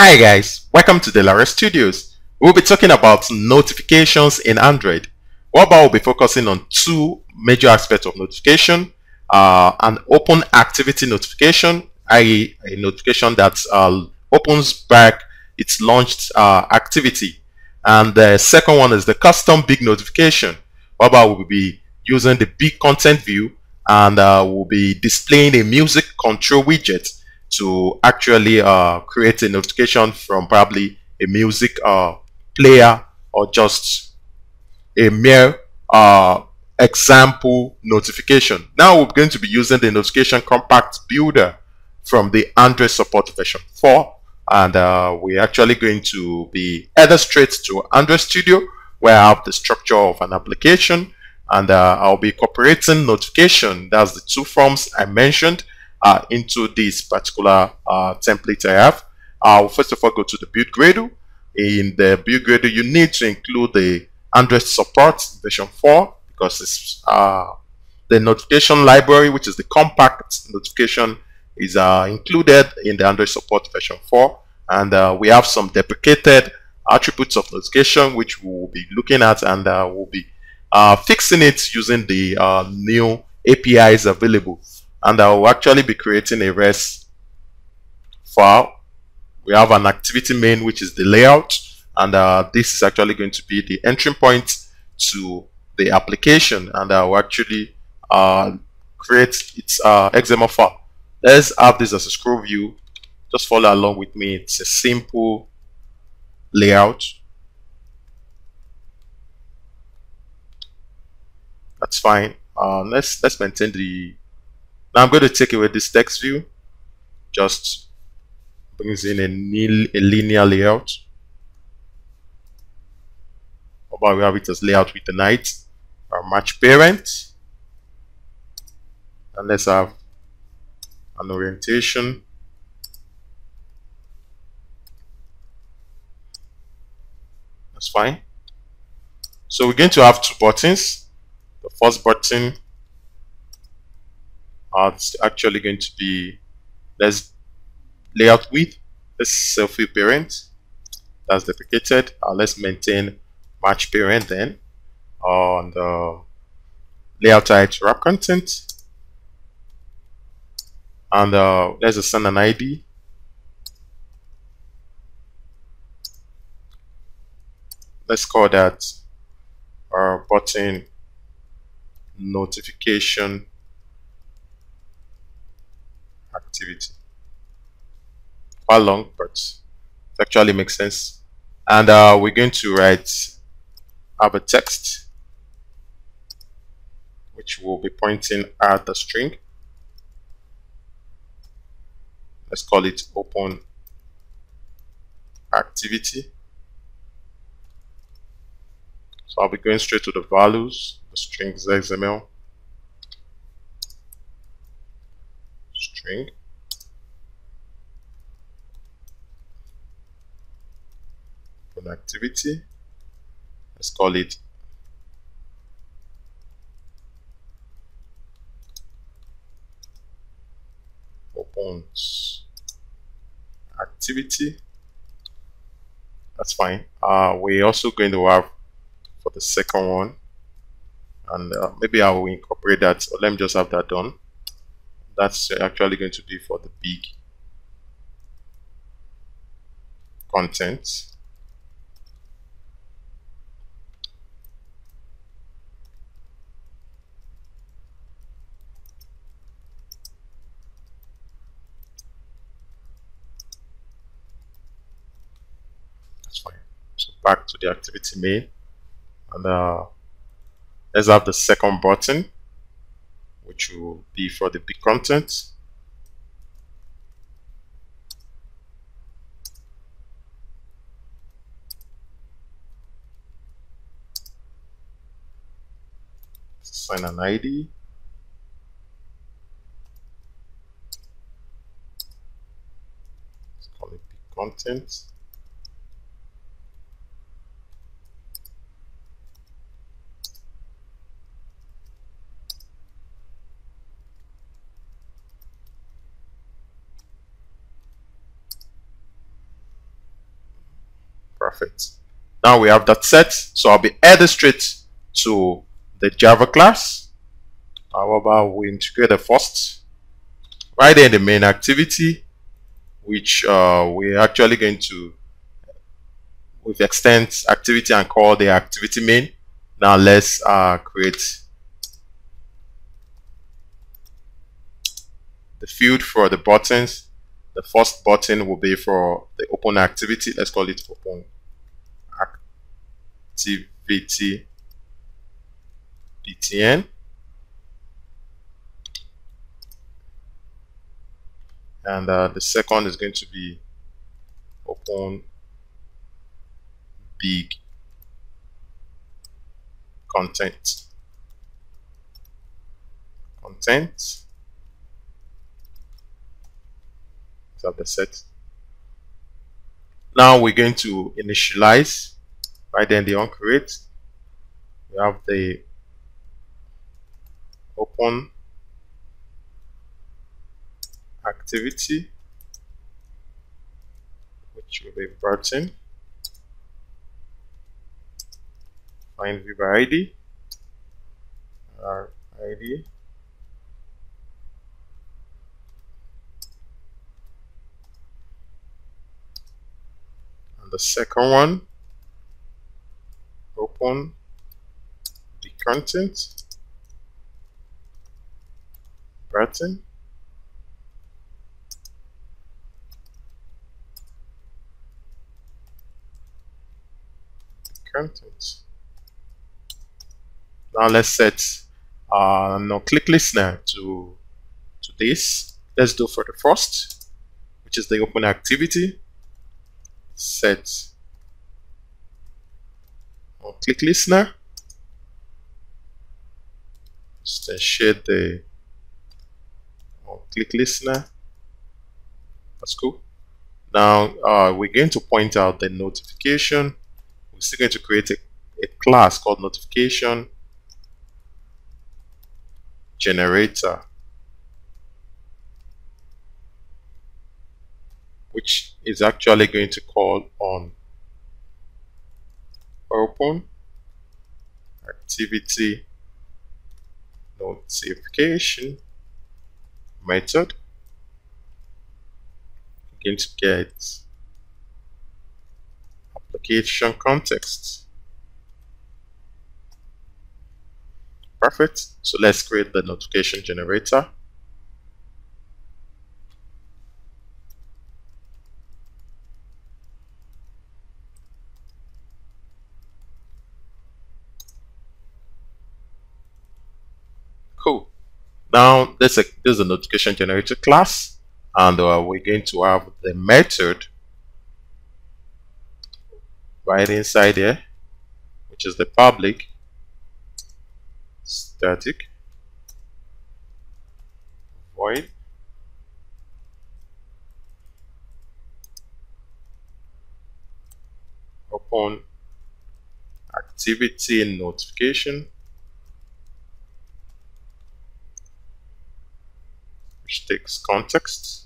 Hi guys, welcome to Delaroy Studios. We'll be talking about notifications in Android. About we'll be focusing on two major aspects of notification. Uh, an open activity notification, i.e. a notification that uh, opens back its launched uh, activity. And the second one is the custom big notification. About we'll be using the big content view and uh, we'll be displaying a music control widget to actually uh, create a notification from probably a music uh, player or just a mere uh, example notification. Now we're going to be using the notification compat builder from the Android support version 4 and uh, we're actually going to be either straight to Android Studio where I have the structure of an application and uh, I'll be incorporating notification that's the two forms I mentioned uh, into this particular uh, template I have. I'll first of all go to the build Gradle. In the build Gradle, you need to include the Android support version 4 because it's uh, the notification library, which is the compat notification, is uh, included in the Android support version 4. And uh, we have some deprecated attributes of notification, which we will be looking at and uh, we'll be fixing it using the new APIs available and I will actually be creating a REST file. We have an activity main which is the layout and uh, this is actually going to be the entry point to the application and I will actually uh, create its uh, XML file. Let's have this as a scroll view. Just follow along with me. It's a simple layout. That's fine. Uh, let's let's maintain the now I'm going to take away this text view. Just brings in a, nil, a linear layout. About we have it as layout with the night. Our match parent. And let's have an orientation. That's fine. So we're going to have two buttons. The first button uh, it's actually going to be let's layout width let's selfie parent that's deprecated. Uh, let's maintain match parent then on the layout height wrap content. And uh, let's assign an ID let's call that our button notification activity. Quite long, but it actually makes sense. And uh, we're going to write a text which will be pointing at the string. Let's call it open activity. So I'll be going straight to the values, the strings XML. String activity. Let's call it opens activity. That's fine. Uh, we're also going to have for the second one. And uh, maybe I will incorporate that. So let me just have that done that's actually going to be for the big content. That's fine. So back to the activity main. And uh, let's have the second button which will be for the big content. Sign an ID. Let's call it big content. Perfect. Now we have that set. So I'll be adding straight to the Java class. However, we integrate the first right in the main activity, which uh, we're actually going to with extend activity and call the activity main. Now let's uh, create the field for the buttons. The first button will be for the open activity. Let's call it open activity btn. And uh, the second is going to be open big content. Content. The set? Now we're going to initialize right then the on create we have the open activity which will be in. Find view by id our id and the second one open the content button content now let's set uh, no click listener to to this. Let's do for the first, which is the open activity. Set on click listener. Instantiate the on click listener. That's cool. Now uh, we're going to point out the notification. We're still going to create a, a class called notification generator which is actually going to call on open activity notification method going to get application context Perfect. So let's create the notification generator. Cool. Now this is a, notification generator class and uh, we're going to have the method right inside here which is the public static void. Upon activity notification which takes context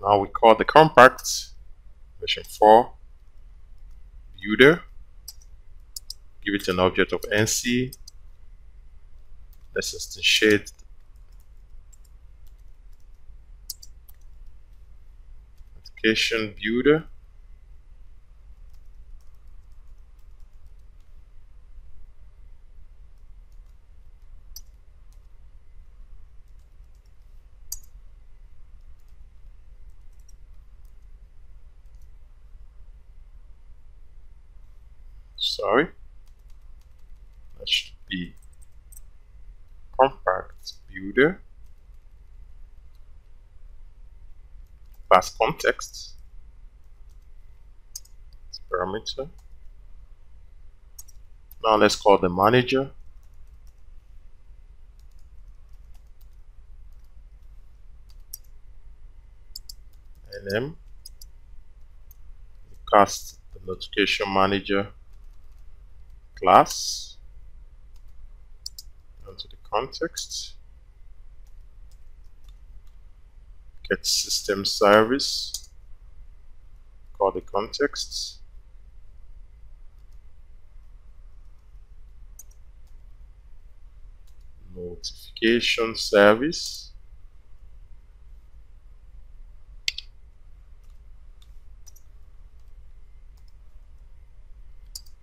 Now we call the compat version 4 builder. Give it an object of NC. Let's instantiate application builder. That should be compat builder. Pass context. Parameter. Now let's call the manager. Nm cast the notification manager class context. Get system service. Call the context. Notification service.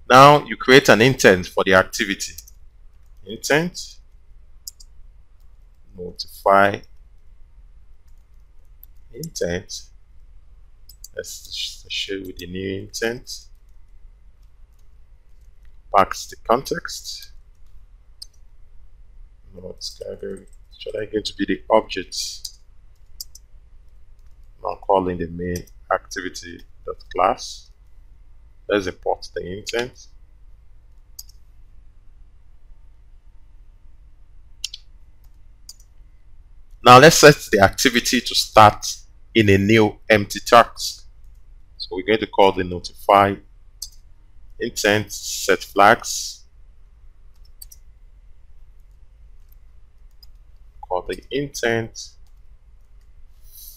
Now you create an intent for the activity. Intent, notify intent. Let's show with the new intent. Packs the context. What's going should I going to be the objects? Now calling the main activity dot class. Let's import the intent. Now let's set the activity to start in a new empty task. So we're going to call the notify intent set flags. Call the intent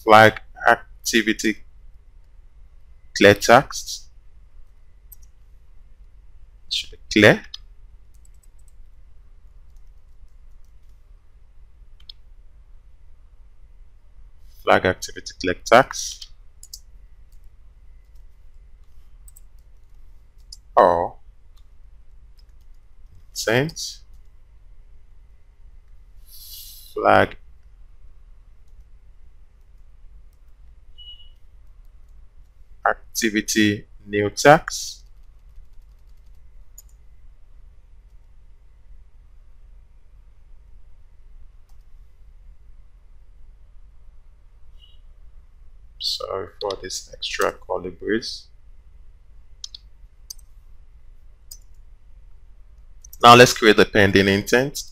flag activity clear text should be clear. Flag activity click tax. Or sent flag. Activity new task this extra colibris. Now let's create the pending intent.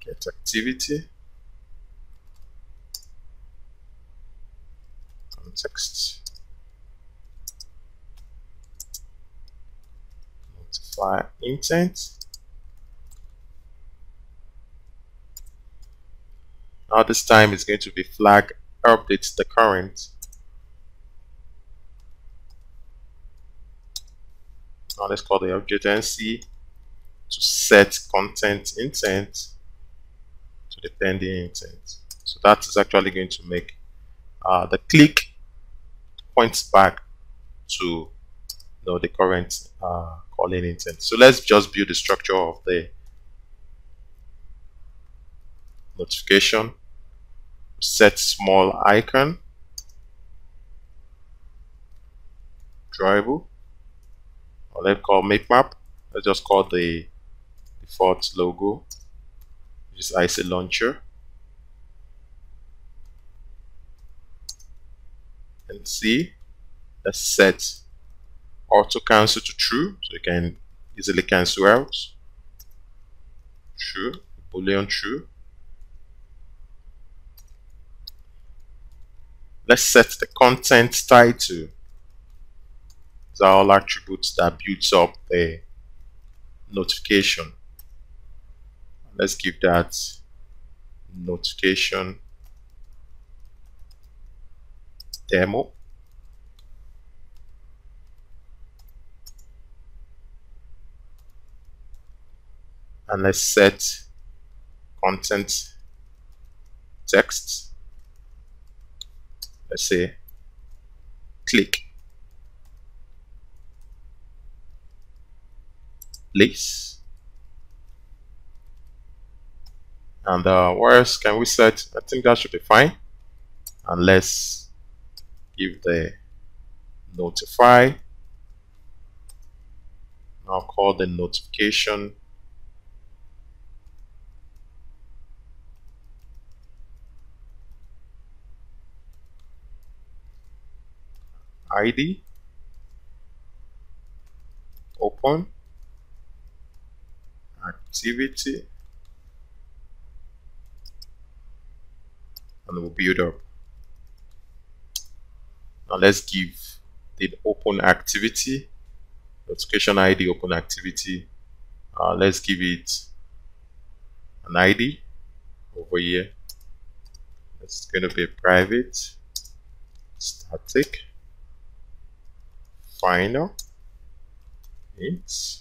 Get activity. Context. File intent. Now this time it's going to be flag updates the current. Now let's call the object NC to set content intent to the pending intent. So that is actually going to make uh, the click points back to you know, the current uh, calling intent. So let's just build the structure of the notification. Set small icon. Drawable. Or let's call mipmap. Let's just call the default logo. Just IC launcher. And see. Let's set auto cancel to true so you can easily cancel out true boolean true let's set the content title. These are all attributes that builds up the notification. Let's give that notification demo. And let's set content text let's say click. Please and uh, else can we set I think that should be fine. And let's give the notify. Now call the notification id open. Activity. And we'll build up. Now let's give the open activity, notification ID open activity. Uh, let's give it an ID over here. It's going to be private, static, final, int,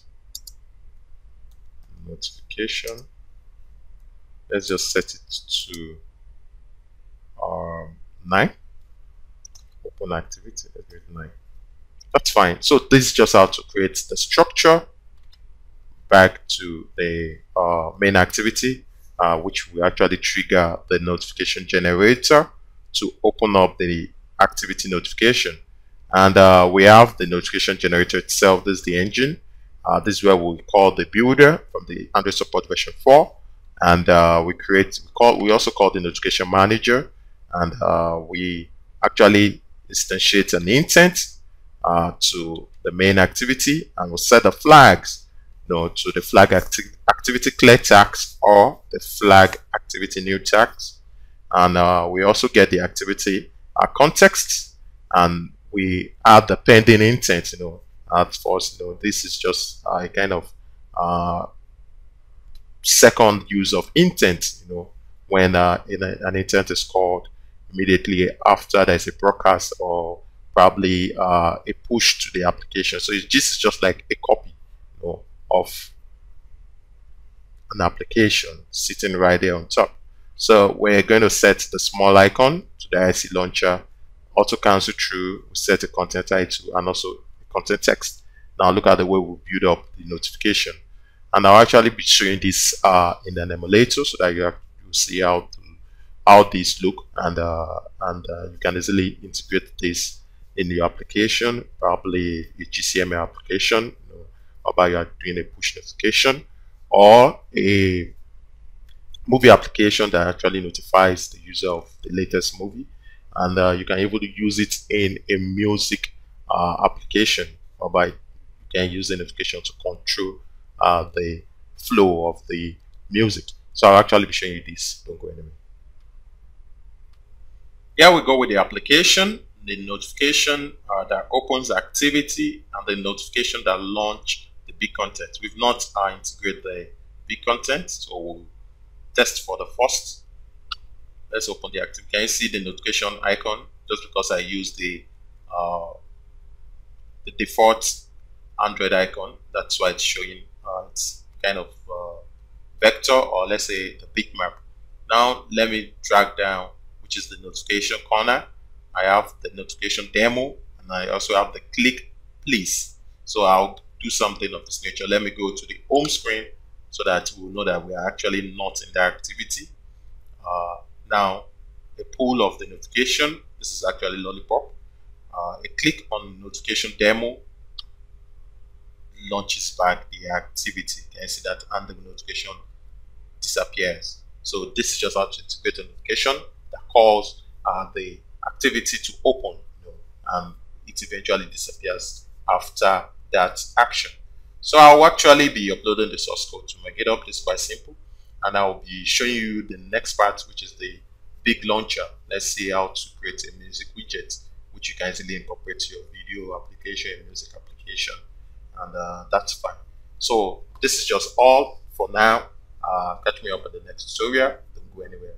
notification. Let's just set it to um, 9 open activity let's do 9 that's fine. So this is just how to create the structure back to the uh, main activity uh, which will actually trigger the notification generator to open up the activity notification and uh, we have the notification generator itself. This is the engine. Uh, this is where we call the builder from the Android support version 4 and uh, we create we call we also call the notification manager. And uh, we actually instantiate an intent uh, to the main activity and we'll set the flags you know, to the flag acti activity clear task or the flag activity new task and uh, we also get the activity context and we add the pending intent you know at first you know this is just a kind of uh, second use of intent you know when uh, an intent is called immediately after there's a broadcast or probably uh, a push to the application. So it's just, just like a copy you know, of an application sitting right there on top. So we're going to set the small icon to the IC launcher, auto cancel we set a content title and also content text. Now look at the way we build up the notification. And I'll actually be showing this uh, in an emulator so that you, have, see how how these look and uh, and uh, you can easily integrate this in your application probably a GCMA application you know, about you are doing a push notification or a movie application that actually notifies the user of the latest movie and uh, you can even use it in a music uh, application by you can use the notification to control uh, the flow of the music so I'll actually be showing you this don't go anywhere here we go with the application, the notification uh, that opens activity, and the notification that launch the big content. We've not uh, integrated the big content, so we'll test for the first. Let's open the activity. Can you see the notification icon? Just because I use the uh, the default Android icon, that's why it's showing. Uh, it's kind of uh, vector, or let's say the bitmap. Now let me drag down which is the notification corner. I have the notification demo and I also have the click please. So I'll do something of this nature. Let me go to the home screen so that we'll know that we are actually not in the activity. Uh, now, a pull of the notification. This is actually Lollipop. Uh, a click on notification demo launches back the activity. Can you see that? And the notification disappears. So this is just how to integrate a notification that calls uh, the activity to open, you know, and it eventually disappears after that action. So I'll actually be uploading the source code to my GitHub. It's quite simple. And I'll be showing you the next part, which is the big launcher. Let's see how to create a music widget, which you can easily incorporate to your video application, music application. And uh, that's fine. So this is just all for now. Uh, catch me up in the next tutorial. Don't go anywhere.